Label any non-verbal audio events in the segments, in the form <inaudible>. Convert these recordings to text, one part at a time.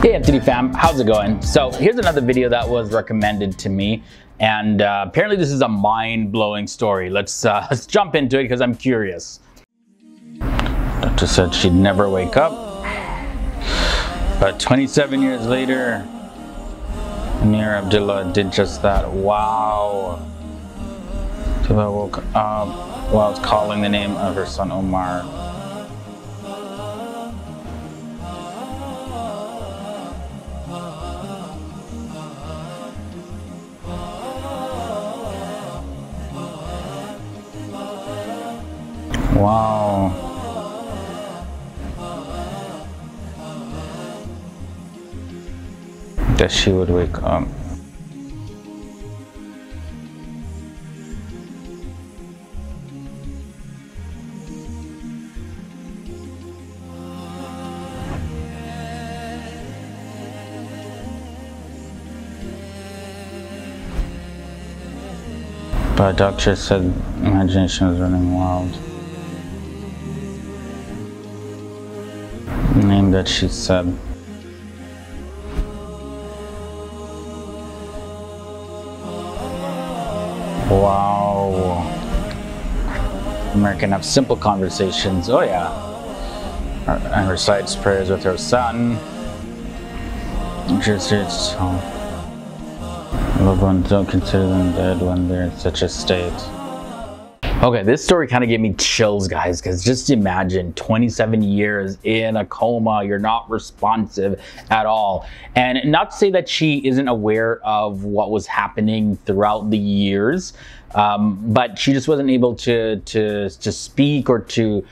Hey FTD fam, how's it going? So here's another video that was recommended to me and uh, apparently this is a mind-blowing story. Let's, uh, <laughs> let's jump into it because I'm curious. Doctor said she'd never wake up. But 27 years later, Amir Abdullah did just that. Wow. Abdullah woke up while calling the name of her son Omar. Wow. That she would wake up. But doctor said imagination was running wild. Name that she said. Wow. American have simple conversations. Oh yeah. And recites prayers with her son. Just, just, oh, loved ones don't consider them dead when they're in such a state. Okay, this story kind of gave me chills, guys, because just imagine 27 years in a coma, you're not responsive at all. And not to say that she isn't aware of what was happening throughout the years, um, but she just wasn't able to, to, to speak or to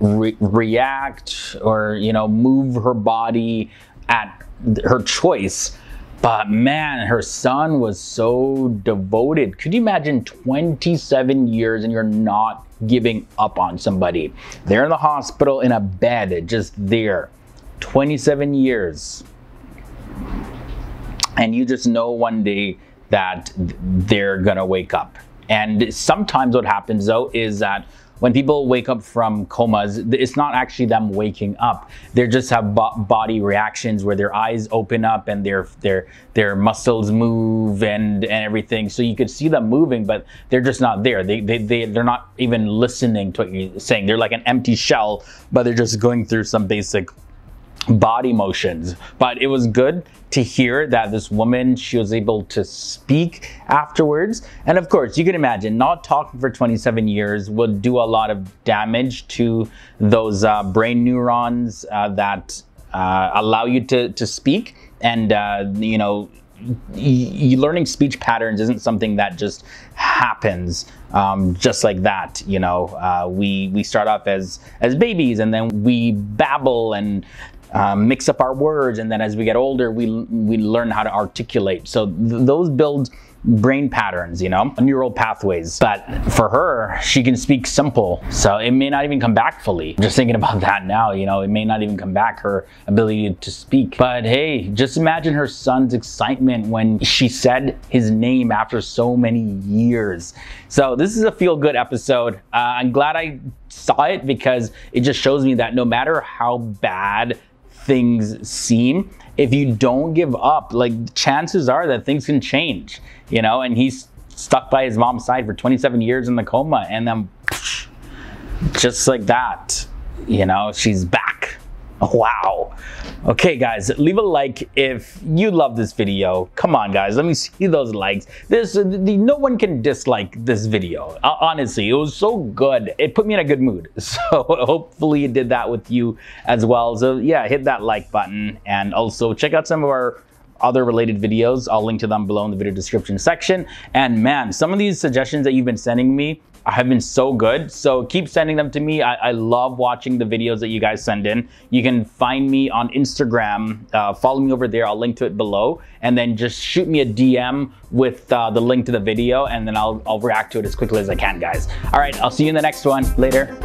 re react or, you know, move her body at her choice but man, her son was so devoted. Could you imagine 27 years and you're not giving up on somebody? They're in the hospital in a bed, just there. 27 years. And you just know one day that they're gonna wake up. And sometimes what happens though is that when people wake up from comas, it's not actually them waking up. They just have bo body reactions where their eyes open up and their their their muscles move and and everything. So you could see them moving, but they're just not there. They they, they they're not even listening to what you're saying. They're like an empty shell, but they're just going through some basic body motions. But it was good to hear that this woman, she was able to speak afterwards. And of course, you can imagine not talking for 27 years would do a lot of damage to those uh, brain neurons uh, that uh, allow you to, to speak. And, uh, you know, learning speech patterns isn't something that just happens um, just like that. You know, uh, we we start off as as babies, and then we babble and um, mix up our words, and then as we get older, we we learn how to articulate. So th those build brain patterns, you know, neural pathways. But for her, she can speak simple, so it may not even come back fully. Just thinking about <laughs> that now, you know, it may not even come back her ability to speak. But hey, just imagine her son's excitement when she said his name after so many years. So this is a feel good episode. Uh, I'm glad I saw it because it just shows me that no matter how bad things seem, if you don't give up, like chances are that things can change, you know, and he's stuck by his mom's side for 27 years in the coma and then just like that, you know, she's back. Wow. Okay, guys, leave a like if you love this video. Come on, guys, let me see those likes. This, the, no one can dislike this video. Uh, honestly, it was so good. It put me in a good mood. <laughs> So hopefully it did that with you as well. So yeah, hit that like button and also check out some of our other related videos. I'll link to them below in the video description section. And man, some of these suggestions that you've been sending me have been so good. So keep sending them to me. I, I, love watching the videos that you guys send in. You can find me on Instagram. Uh, follow me over there. I'll link to it below. And then just shoot me a DM with uh, the link to the video and then I'll, I'll react to it as quickly as I can, guys. All right, I'll see you in the next one. Later.